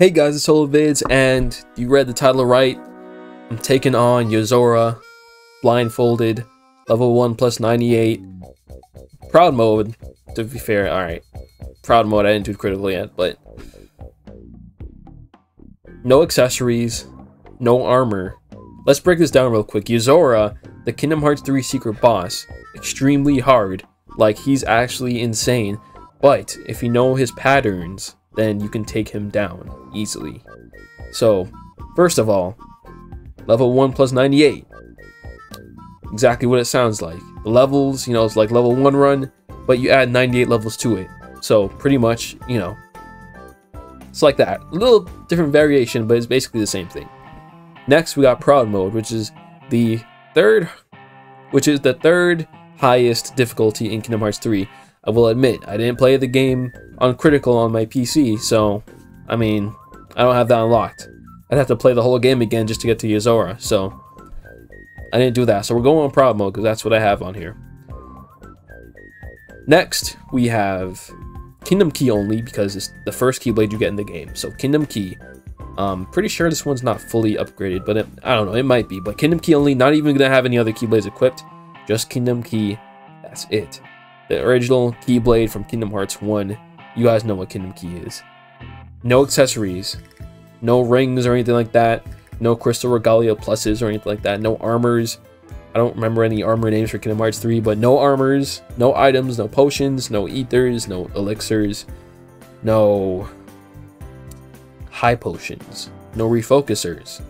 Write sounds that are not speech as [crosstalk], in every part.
Hey guys, it's Oluvids, and you read the title right. I'm taking on Yozora, blindfolded, level 1 plus 98. Proud mode, to be fair, alright. Proud mode, I didn't do critical yet, but... No accessories, no armor. Let's break this down real quick. Yozora, the Kingdom Hearts 3 secret boss, extremely hard, like he's actually insane. But if you know his patterns, then you can take him down easily. So, first of all, level 1 plus 98. Exactly what it sounds like. The levels, you know, it's like level 1 run, but you add 98 levels to it. So, pretty much, you know, it's like that. A little different variation, but it's basically the same thing. Next, we got Proud Mode, which is the third, which is the third highest difficulty in Kingdom Hearts 3. I will admit, I didn't play the game on critical on my PC, so, I mean, I don't have that unlocked. I'd have to play the whole game again just to get to Yozora, so I didn't do that. So we're going on proud mode because that's what I have on here. Next, we have Kingdom Key only because it's the first Keyblade you get in the game. So Kingdom Key, um, pretty sure this one's not fully upgraded, but it, I don't know, it might be. But Kingdom Key only, not even gonna have any other Keyblades equipped, just Kingdom Key. That's it the original Keyblade from Kingdom Hearts 1. You guys know what Kingdom Key is. No accessories, no rings or anything like that, no Crystal Regalia pluses or anything like that, no armors. I don't remember any armor names for Kingdom Hearts 3, but no armors, no items, no potions, no ethers, no elixirs, no high potions, no refocusers,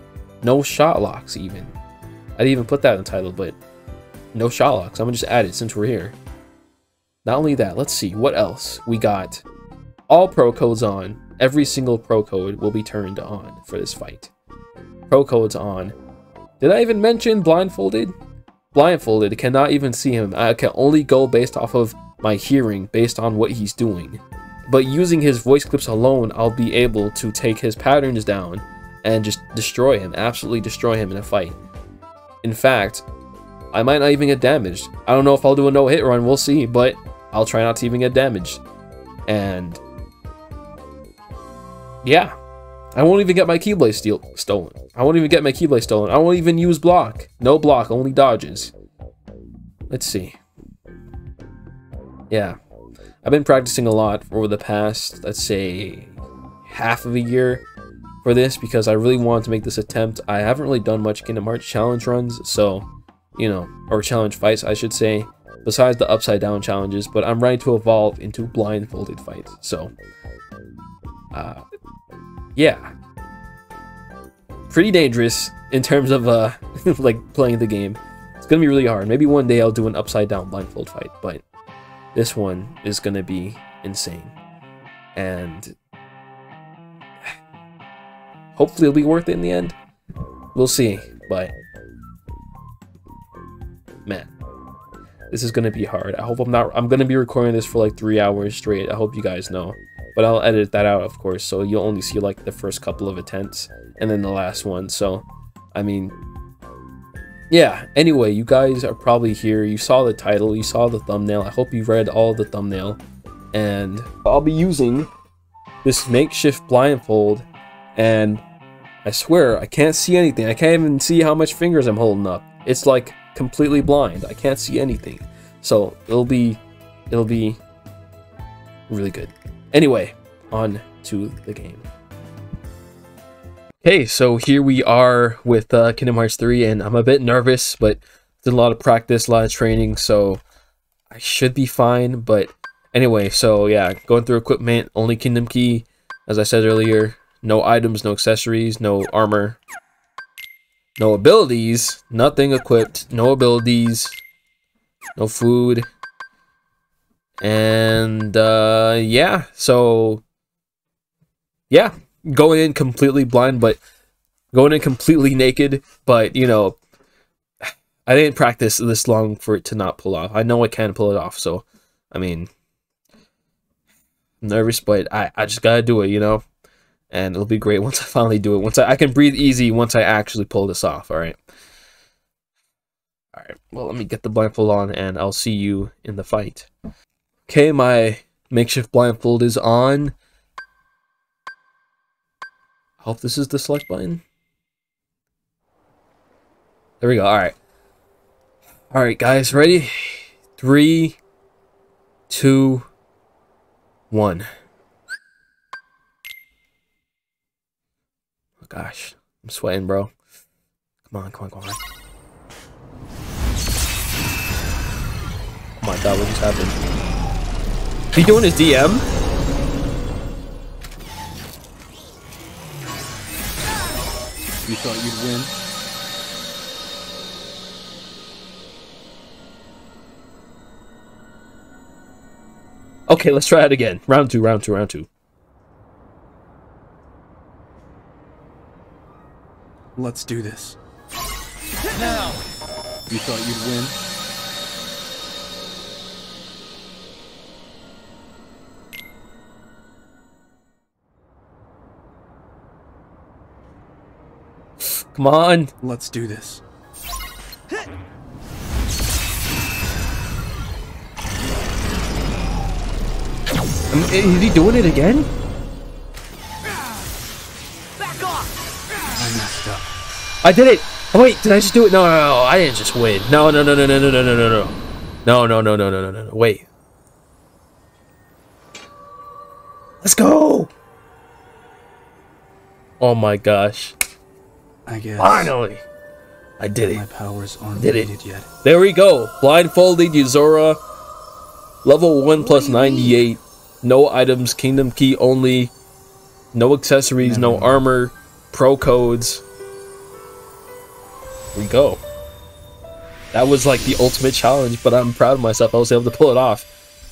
no shot locks even. I didn't even put that in the title, but no locks. I'm gonna just add it since we're here. Not only that, let's see, what else? We got all pro codes on. Every single pro code will be turned on for this fight. Pro codes on. Did I even mention blindfolded? Blindfolded, cannot even see him. I can only go based off of my hearing, based on what he's doing. But using his voice clips alone, I'll be able to take his patterns down and just destroy him, absolutely destroy him in a fight. In fact, I might not even get damaged. I don't know if I'll do a no-hit run, we'll see, but I'll try not to even get damaged. And yeah, I won't even get my Keyblade steal stolen. I won't even get my Keyblade stolen. I won't even use block. No block, only dodges. Let's see. Yeah, I've been practicing a lot over the past, let's say, half of a year for this because I really wanted to make this attempt. I haven't really done much Kingdom Hearts challenge runs, so, you know, or challenge fights, I should say besides the upside down challenges, but I'm ready to evolve into blindfolded fights. So, uh, yeah, pretty dangerous in terms of uh, [laughs] like playing the game. It's gonna be really hard. Maybe one day I'll do an upside down blindfold fight, but this one is gonna be insane, and [sighs] hopefully it'll be worth it in the end. We'll see, but man this is gonna be hard. I hope I'm not. I'm gonna be recording this for like three hours straight. I hope you guys know, but I'll edit that out, of course. So you'll only see like the first couple of attempts and then the last one. So, I mean, yeah. Anyway, you guys are probably here. You saw the title. You saw the thumbnail. I hope you read all the thumbnail, and I'll be using this makeshift blindfold, and I swear I can't see anything. I can't even see how much fingers I'm holding up. It's like completely blind. I can't see anything. So it'll be it'll be really good. Anyway, on to the game. Okay, so here we are with uh, Kingdom Hearts 3, and I'm a bit nervous, but did a lot of practice, a lot of training, so I should be fine. But anyway, so yeah, going through equipment, only Kingdom Key, as I said earlier, no items, no accessories, no armor, no abilities. Nothing equipped. No abilities. No food. And, uh, yeah. So, yeah. Going in completely blind, but going in completely naked. But, you know, I didn't practice this long for it to not pull off. I know I can pull it off. So, I mean, I'm nervous, but I, I just gotta do it, you know? And it'll be great once I finally do it. Once I, I can breathe easy once I actually pull this off. All right. All right. Well, let me get the blindfold on, and I'll see you in the fight. Okay, my makeshift blindfold is on. hope this is the select button. There we go. All right. All right, guys, ready? Three, two, one. Gosh, I'm sweating, bro. Come on, come on, come on. Oh my god, what just happened? He doing his DM? You thought you'd win? Okay, let's try it again. Round two, round two, round two. Let's do this. Now! You thought you'd win? Come on. Let's do this. Is he doing it again? I. I did it. Oh, wait, did I just do it? No, no, no, I didn't just win. No, no, no, no, no, no, no, no, no, no. No, no, no, no, no, no, no, no. Wait. Let's go. Oh my gosh. I guess Finally. I did my it. powers aren't Did it. yet. There we go. Blindfolded Yozora. Level 1 plus 98. No items. Kingdom key only. No accessories. No armor. Pro codes. We go. That was like the ultimate challenge, but I'm proud of myself. I was able to pull it off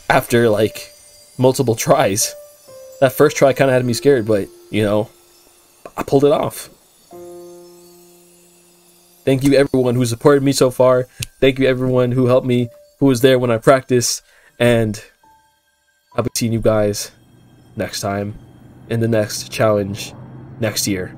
after like multiple tries. That first try kind of had me scared, but you know, I pulled it off. Thank you everyone who supported me so far. Thank you everyone who helped me, who was there when I practiced, and I'll be seeing you guys next time in the next challenge next year.